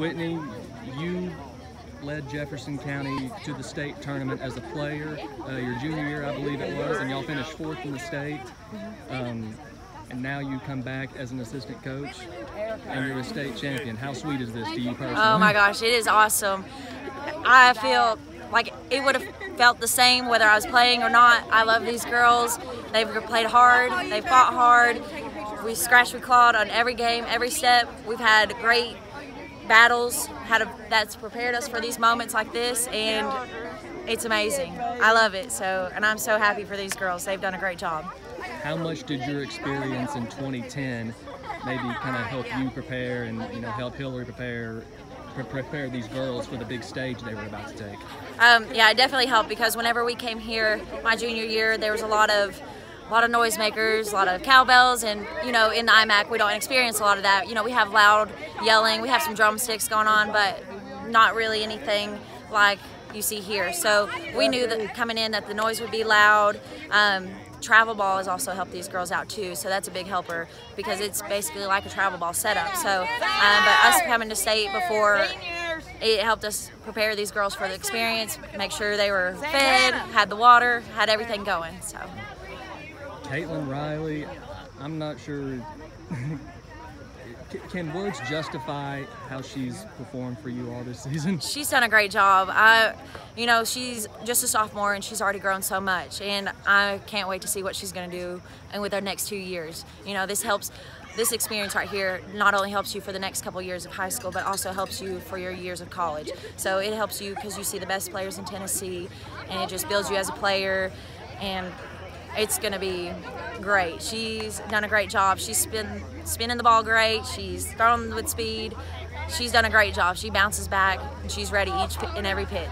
Whitney, you led Jefferson County to the state tournament as a player uh, your junior year, I believe it was, and y'all finished fourth in the state. Um, and now you come back as an assistant coach, and you're a state champion. How sweet is this to you personally? Oh my gosh, it is awesome. I feel like it would have felt the same whether I was playing or not. I love these girls. They've played hard. They fought hard. We scratched, we clawed on every game, every step. We've had great battles had a, that's prepared us for these moments like this, and it's amazing. I love it. So, and I'm so happy for these girls. They've done a great job. How much did your experience in 2010 maybe kind of help you prepare and you know help Hillary prepare prepare these girls for the big stage they were about to take? Um, yeah, it definitely helped because whenever we came here my junior year, there was a lot of a lot of noisemakers, a lot of cowbells, and you know, in the IMAC we don't experience a lot of that. You know, we have loud yelling, we have some drumsticks going on, but not really anything like you see here. So we knew that coming in that the noise would be loud. Um, travel ball has also helped these girls out too, so that's a big helper because it's basically like a travel ball setup. So, um, but us coming to state before it helped us prepare these girls for the experience, make sure they were fed, had the water, had everything going. So. Caitlin Riley, I'm not sure. Can words justify how she's performed for you all this season? She's done a great job. I, you know, she's just a sophomore and she's already grown so much, and I can't wait to see what she's going to do and with her next two years. You know, this helps. This experience right here not only helps you for the next couple years of high school, but also helps you for your years of college. So it helps you because you see the best players in Tennessee, and it just builds you as a player. And it's going to be great. She's done a great job. She's spin, spinning the ball great. She's throwing with speed. She's done a great job. She bounces back and she's ready each and every pitch.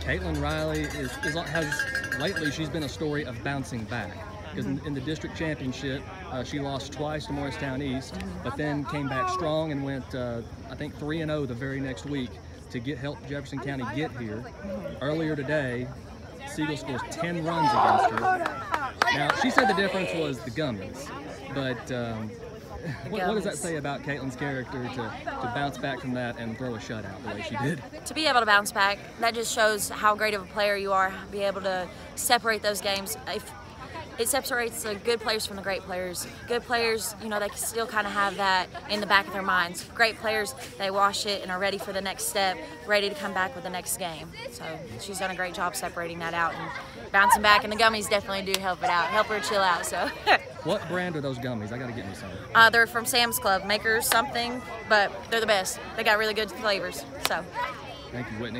Caitlin Riley is, is, has lately she's been a story of bouncing back because in, in, the district championship uh, she lost twice to Morristown East, but then came back strong and went uh, I think three and zero oh the very next week to get help Jefferson County get here. Earlier today, Siegel scores 10 runs against her. Now, she said the difference was the gummies, but um, what, what, does that say about Caitlin's character to, to bounce back from that and throw a shutout the way she did? To be able to bounce back, that just shows how great of a player you are, be able to separate those games. If it separates the good players from the great players. Good players, you know, they still kind of have that in the back of their minds. Great players, they wash it and are ready for the next step, ready to come back with the next game. So she's done a great job separating that out and bouncing back. And the gummies definitely do help it out, help her chill out. So. what brand are those gummies? I got to get me some. Uh, they're from Sam's Club, Makers something, but they're the best. They got really good flavors. So. Thank you, Whitney.